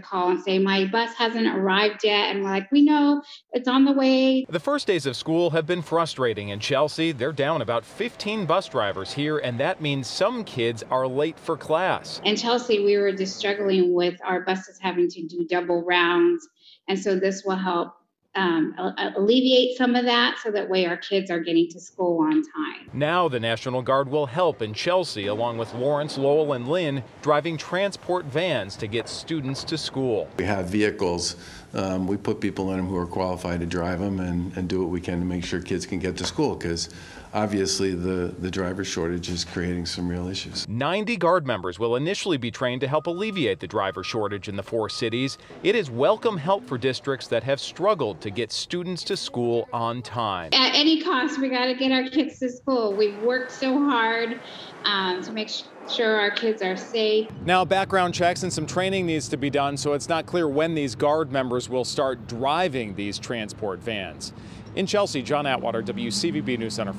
call and say, My bus hasn't arrived yet. And we're like, We know it's on the way. The first days of school have been frustrating in Chelsea. They're down about 15 bus drivers here, and that means some kids are late for class. In Chelsea, we were just struggling with our buses having to do double rounds. And so this will help um, alleviate some of that so that way our kids are getting to school on time. Now the National Guard will help in Chelsea along with Lawrence, Lowell and Lynn driving transport vans to get students to school. We have vehicles. Um, we put people in them who are qualified to drive them and, and do what we can to make sure kids can get to school because obviously the, the driver shortage is creating some real issues. 90 Guard members will initially be trained to help alleviate the driver shortage in the four cities. It is welcome help for districts that have struggled to get students to school on time. At any cost, we got to get our kids to school. We've worked so hard um, to make sure our kids are safe. Now, background checks and some training needs to be done, so it's not clear when these Guard members will start driving these transport vans. In Chelsea, John Atwater, WCVB News Center.